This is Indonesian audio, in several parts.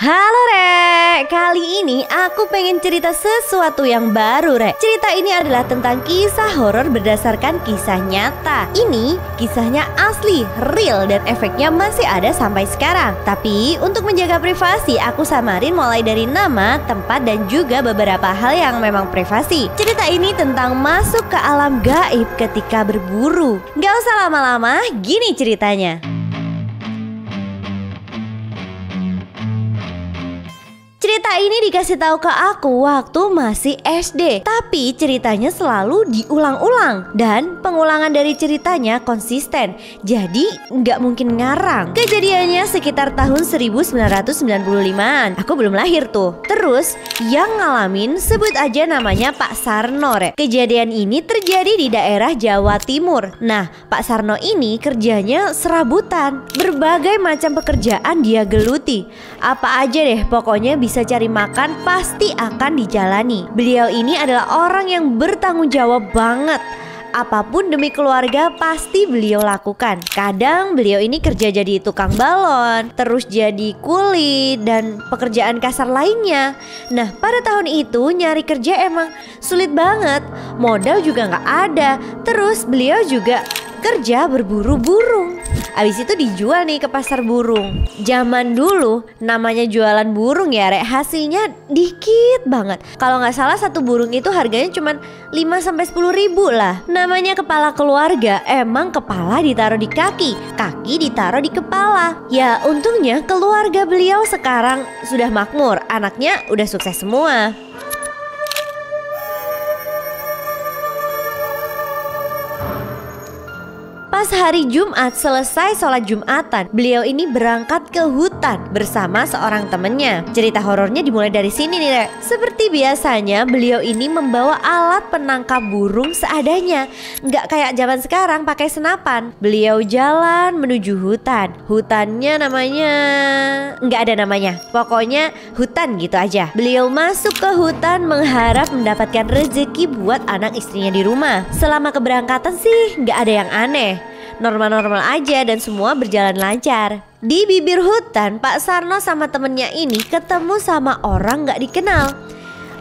Halo Rek, kali ini aku pengen cerita sesuatu yang baru Rek. Cerita ini adalah tentang kisah horor berdasarkan kisah nyata. Ini kisahnya asli, real dan efeknya masih ada sampai sekarang. Tapi untuk menjaga privasi aku samarin mulai dari nama, tempat dan juga beberapa hal yang memang privasi. Cerita ini tentang masuk ke alam gaib ketika berburu. Gak usah lama-lama, gini ceritanya Cerita ini dikasih tahu ke aku waktu masih SD, tapi ceritanya selalu diulang-ulang dan pengulangan dari ceritanya konsisten. Jadi nggak mungkin ngarang. Kejadiannya sekitar tahun 1995-an. Aku belum lahir tuh. Terus yang ngalamin sebut aja namanya Pak Sarno. Re. Kejadian ini terjadi di daerah Jawa Timur. Nah, Pak Sarno ini kerjanya serabutan. Berbagai macam pekerjaan dia geluti. Apa aja deh, pokoknya bisa bisa cari makan pasti akan dijalani. Beliau ini adalah orang yang bertanggung jawab banget. Apa pun demi keluarga pasti beliau lakukan. Kadang beliau ini kerja jadi tukang balon, terus jadi kuli dan pekerjaan kasar lainnya. Nah, pada tahun itu nyari kerja emang sulit banget. Modal juga nggak ada. Terus beliau juga kerja berburu burung. Abis itu dijual nih ke pasar burung. Zaman dulu namanya jualan burung ya, rek hasilnya dikit banget. Kalau nggak salah satu burung itu harganya cuma 5 sampai 10 ribu lah. Namanya kepala keluarga, emang kepala ditaruh di kaki, kaki ditaruh di kepala. Ya untungnya keluarga beliau sekarang sudah makmur, anaknya udah sukses semua. Pas hari Jumat selesai sholat Jumatan, beliau ini berangkat ke hutan bersama seorang temennya. Cerita horornya dimulai dari sini nih, Rek. Seperti biasanya, beliau ini membawa alat penangkap burung seadanya. Nggak kayak zaman sekarang pakai senapan. Beliau jalan menuju hutan. Hutannya namanya... nggak ada namanya. Pokoknya hutan gitu aja. Beliau masuk ke hutan mengharap mendapatkan rezeki buat anak istrinya di rumah. Selama keberangkatan sih nggak ada yang aneh normal-normal aja dan semua berjalan lancar. Di bibir hutan, Pak Sarno sama temennya ini ketemu sama orang gak dikenal.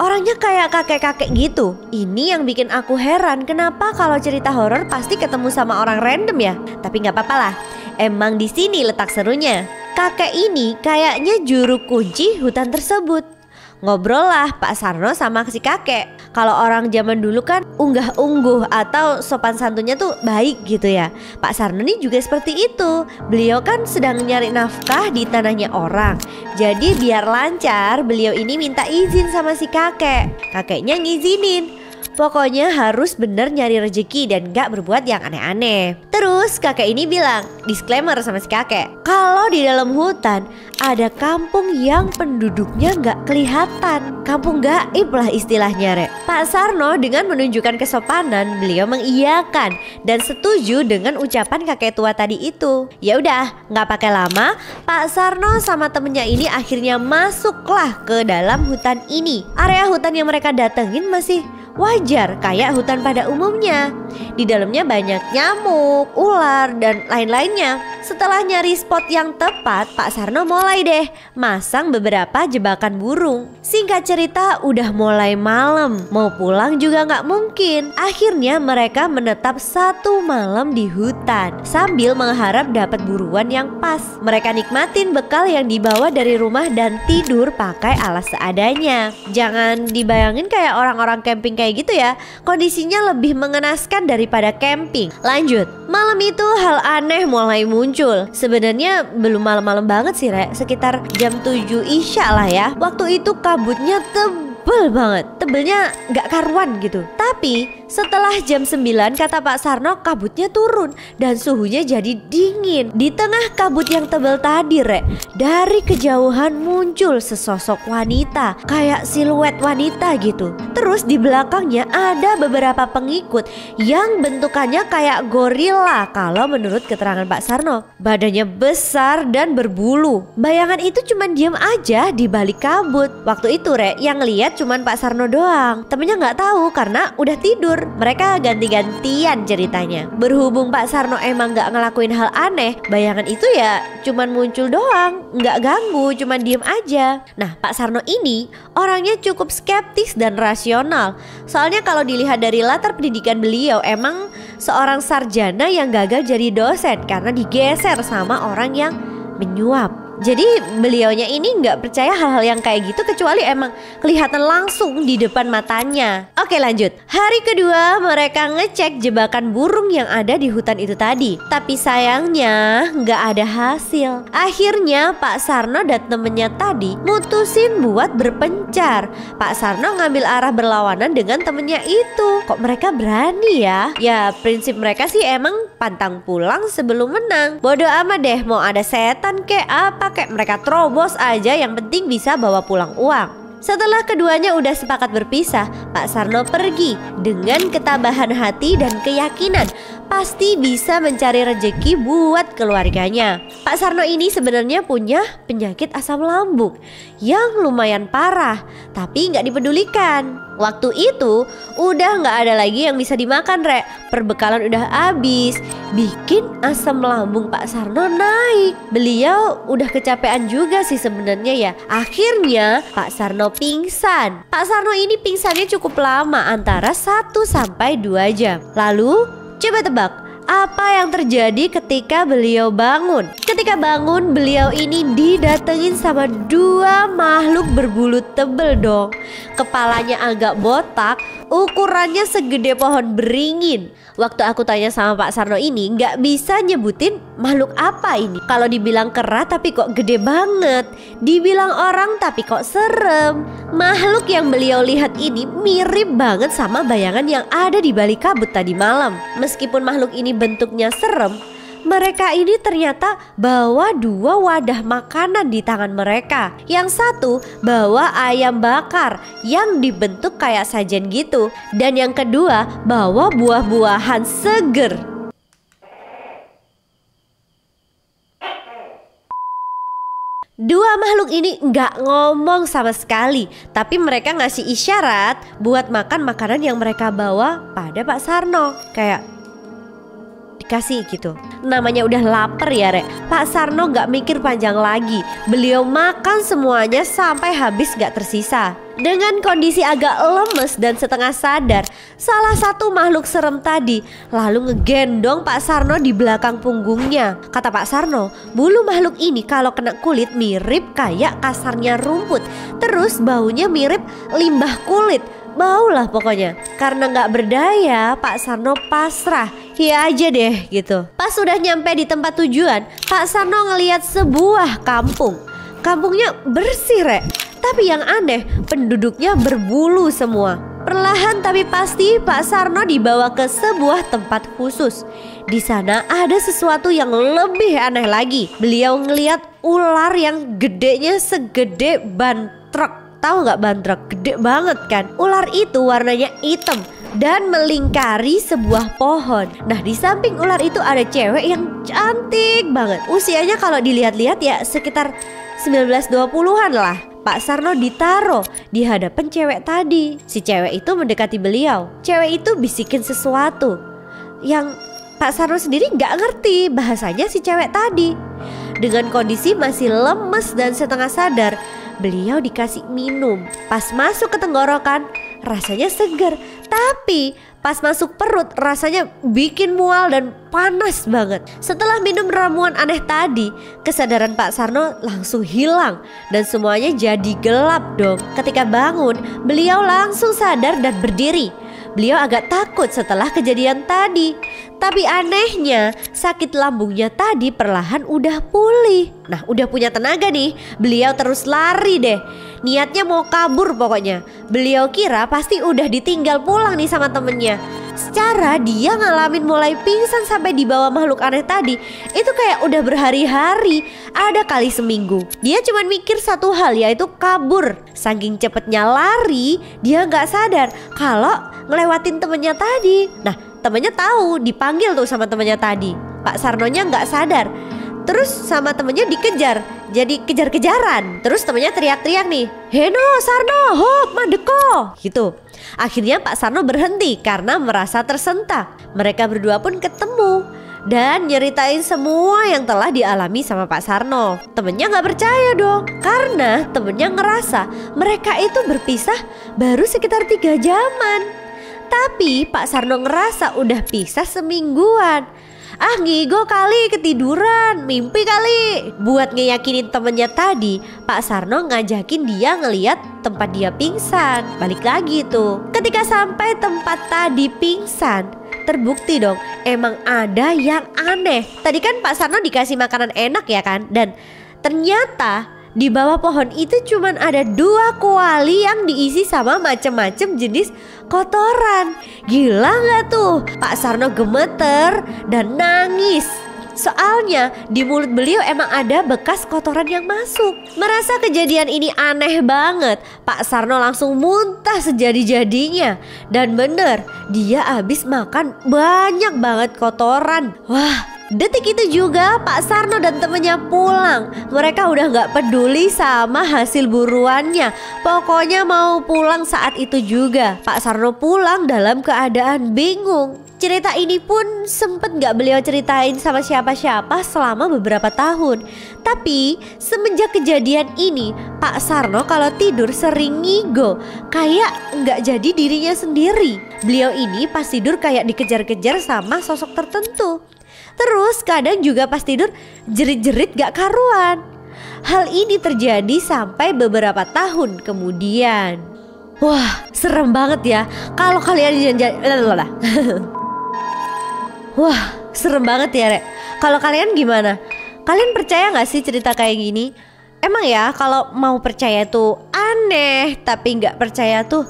Orangnya kayak kakek-kakek gitu. Ini yang bikin aku heran kenapa kalau cerita horor pasti ketemu sama orang random ya. Tapi nggak apa-apa lah. Emang di sini letak serunya. Kakek ini kayaknya juru kunci hutan tersebut. Ngobrol lah Pak Sarno sama si kakek. Kalau orang zaman dulu kan unggah-ungguh atau sopan santunnya tuh baik gitu ya. Pak Sarno ini juga seperti itu. Beliau kan sedang nyari nafkah di tanahnya orang. Jadi biar lancar, beliau ini minta izin sama si kakek. Kakeknya ngizinin. Pokoknya harus bener nyari rezeki dan gak berbuat yang aneh-aneh. Terus kakek ini bilang, disclaimer sama si kakek. Kalau di dalam hutan ada kampung yang penduduknya gak kelihatan. Kampung gaib lah istilahnya, Rek. Pak Sarno dengan menunjukkan kesopanan, beliau mengiyakan dan setuju dengan ucapan kakek tua tadi itu. Ya udah, nggak pakai lama, Pak Sarno sama temennya ini akhirnya masuklah ke dalam hutan ini. Area hutan yang mereka datengin masih wajar kayak hutan pada umumnya. Di dalamnya banyak nyamuk, ular, dan lain-lainnya. Setelah nyari spot yang tepat, Pak Sarno mulai deh masang beberapa jebakan burung. Singkat cerita, udah mulai malam, mau pulang juga nggak mungkin. Akhirnya mereka menetap satu malam di hutan sambil mengharap dapat buruan yang pas. Mereka nikmatin bekal yang dibawa dari rumah dan tidur pakai alas seadanya. Jangan dibayangin kayak orang-orang camping kayak gitu ya. Kondisinya lebih mengenaskan daripada camping. Lanjut, malam itu hal aneh mulai muncul. Sebenarnya belum malam-malam banget sih, Rek. Sekitar jam 7 Isya lah ya. Waktu itu kabutnya tebel banget. Tebelnya nggak karuan gitu. Tapi setelah jam 9 kata Pak Sarno kabutnya turun dan suhunya jadi dingin. Di tengah kabut yang tebal tadi rek, dari kejauhan muncul sesosok wanita kayak siluet wanita gitu. Terus di belakangnya ada beberapa pengikut yang bentukannya kayak gorila kalau menurut keterangan Pak Sarno. Badannya besar dan berbulu. Bayangan itu cuma diam aja di balik kabut. Waktu itu rek yang lihat cuma Pak Sarno doang. Temennya nggak tahu karena udah tidur. Mereka ganti-gantian ceritanya. Berhubung Pak Sarno emang nggak ngelakuin hal aneh, bayangan itu ya cuman muncul doang, nggak ganggu, cuman diem aja. Nah, Pak Sarno ini orangnya cukup skeptis dan rasional. Soalnya kalau dilihat dari latar pendidikan beliau, emang seorang sarjana yang gagal jadi dosen karena digeser sama orang yang menyuap. Jadi beliaunya ini nggak percaya hal-hal yang kayak gitu kecuali emang kelihatan langsung di depan matanya. Oke lanjut. Hari kedua mereka ngecek jebakan burung yang ada di hutan itu tadi. Tapi sayangnya nggak ada hasil. Akhirnya Pak Sarno dan temennya tadi mutusin buat berpencar. Pak Sarno ngambil arah berlawanan dengan temennya itu. Kok mereka berani ya? Ya prinsip mereka sih emang pantang pulang sebelum menang. Bodoh amat deh mau ada setan kek apa pakai mereka terobos aja yang penting bisa bawa pulang uang. Setelah keduanya udah sepakat berpisah, Pak Sarno pergi dengan ketabahan hati dan keyakinan pasti bisa mencari rejeki buat keluarganya. Pak Sarno ini sebenarnya punya penyakit asam lambung yang lumayan parah, tapi nggak dipedulikan. Waktu itu udah nggak ada lagi yang bisa dimakan rek. Perbekalan udah habis. Bikin asam lambung Pak Sarno naik. Beliau udah kecapean juga sih sebenarnya ya. Akhirnya Pak Sarno pingsan. Pak Sarno ini pingsannya cukup lama Antara 1 sampai 2 jam. Lalu coba tebak apa yang terjadi ketika beliau bangun. Ketika bangun, beliau ini didatengin sama dua makhluk berbulu tebel dong. Kepalanya agak botak, ukurannya segede pohon beringin. Waktu aku tanya sama Pak Sarno ini, nggak bisa nyebutin makhluk apa ini. Kalau dibilang kera tapi kok gede banget. Dibilang orang tapi kok serem. Makhluk yang beliau lihat ini mirip banget sama bayangan yang ada di balik kabut tadi malam. Meskipun makhluk ini bentuknya serem, mereka ini ternyata bawa dua wadah makanan di tangan mereka. Yang satu bawa ayam bakar yang dibentuk kayak sajen gitu, dan yang kedua bawa buah-buahan seger. Dua makhluk ini nggak ngomong sama sekali, tapi mereka ngasih isyarat buat makan makanan yang mereka bawa pada Pak Sarno. Kayak dikasih gitu. Namanya udah lapar ya rek. Pak Sarno nggak mikir panjang lagi. Beliau makan semuanya sampai habis nggak tersisa. Dengan kondisi agak lemes dan setengah sadar, salah satu makhluk serem tadi lalu ngegendong Pak Sarno di belakang punggungnya. Kata Pak Sarno, bulu makhluk ini kalau kena kulit mirip kayak kasarnya rumput. Terus baunya mirip limbah kulit. Bau lah pokoknya. Karena nggak berdaya, Pak Sarno pasrah. Ya aja deh gitu. Pas sudah nyampe di tempat tujuan, Pak Sarno ngelihat sebuah kampung. Kampungnya bersih, Rek. Tapi yang aneh, penduduknya berbulu semua. Perlahan tapi pasti Pak Sarno dibawa ke sebuah tempat khusus. Di sana ada sesuatu yang lebih aneh lagi. Beliau ngeliat ular yang gedenya segede ban truk. Tahu nggak ban truk? Gede banget kan? Ular itu warnanya hitam dan melingkari sebuah pohon. Nah, di samping ular itu ada cewek yang cantik banget. Usianya kalau dilihat-lihat ya sekitar 19-20-an lah. Pak Sarno ditaruh di hadapan cewek tadi. Si cewek itu mendekati beliau. Cewek itu bisikin sesuatu yang Pak Sarno sendiri nggak ngerti bahasanya si cewek tadi. Dengan kondisi masih lemes dan setengah sadar, beliau dikasih minum. Pas masuk ke tenggorokan, rasanya segar. Tapi pas masuk perut rasanya bikin mual dan panas banget. Setelah minum ramuan aneh tadi, kesadaran Pak Sarno langsung hilang dan semuanya jadi gelap dong. Ketika bangun, beliau langsung sadar dan berdiri. Beliau agak takut setelah kejadian tadi. Tapi anehnya, sakit lambungnya tadi perlahan udah pulih. Nah, udah punya tenaga nih. Beliau terus lari deh. Niatnya mau kabur pokoknya. Beliau kira pasti udah ditinggal pulang nih sama temennya. Secara dia ngalamin mulai pingsan sampai di bawah makhluk aneh tadi Itu kayak udah berhari-hari Ada kali seminggu. Dia cuma mikir satu hal yaitu kabur. Saking cepetnya lari Dia nggak sadar Kalau ngelewatin temennya tadi. Nah temennya tahu dipanggil tuh sama temennya tadi. Pak Sarnonya nggak sadar Terus sama temennya dikejar Jadi kejar-kejaran Terus temennya teriak-teriak nih Heno, Sarno, Hop, Madeko Gitu Akhirnya Pak Sarno berhenti karena merasa tersentak Mereka berdua pun ketemu dan nyeritain semua yang telah dialami sama Pak Sarno. Temennya nggak percaya dong, karena temennya ngerasa mereka itu berpisah baru sekitar tiga jaman. Tapi Pak Sarno ngerasa udah pisah semingguan. Ah ngigo kali ketiduran Mimpi kali. Buat ngeyakinin temennya tadi Pak Sarno ngajakin dia ngeliat tempat dia pingsan. Balik lagi tuh Ketika sampai tempat tadi pingsan Terbukti dong emang ada yang aneh. Tadi kan Pak Sarno dikasih makanan enak ya kan? Dan ternyata di bawah pohon itu cuma ada dua kuali yang diisi sama macem-macem jenis kotoran. Gila nggak tuh? Pak Sarno gemeter dan nangis. Soalnya di mulut beliau emang ada bekas kotoran yang masuk. Merasa kejadian ini aneh banget, Pak Sarno langsung muntah sejadi-jadinya. Dan bener, dia habis makan banyak banget kotoran. Wah, Detik itu juga Pak Sarno dan temennya pulang. Mereka udah gak peduli sama hasil buruannya. Pokoknya mau pulang saat itu juga. Pak Sarno pulang dalam keadaan bingung. Cerita ini pun sempet gak beliau ceritain sama siapa-siapa selama beberapa tahun. Tapi semenjak kejadian ini Pak Sarno kalau tidur sering ngigo. Kayak gak jadi dirinya sendiri. Beliau ini pas tidur kayak dikejar-kejar sama sosok tertentu Terus kadang juga pas tidur jerit-jerit gak karuan. Hal ini terjadi sampai beberapa tahun kemudian. Wah, serem banget ya. Kalau kalian jalan Wah, serem banget ya, Rek. Kalau kalian gimana? Kalian percaya gak sih cerita kayak gini? Emang ya kalau mau percaya tuh aneh, tapi nggak percaya tuh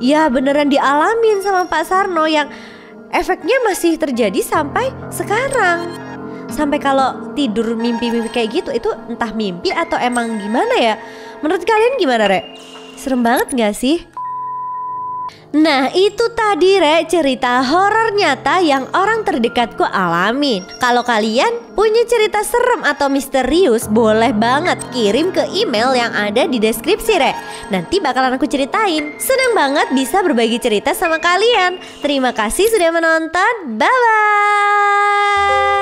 ya beneran dialamin sama Pak Sarno yang efeknya masih terjadi sampai sekarang. Sampai kalau tidur mimpi-mimpi kayak gitu itu entah mimpi atau emang gimana ya? Menurut kalian gimana, Rek? Serem banget gak sih? Nah itu tadi Re cerita horor nyata yang orang terdekatku alamin Kalau kalian punya cerita serem atau misterius boleh banget kirim ke email yang ada di deskripsi Re. Nanti bakalan aku ceritain. Senang banget bisa berbagi cerita sama kalian. Terima kasih sudah menonton. Bye bye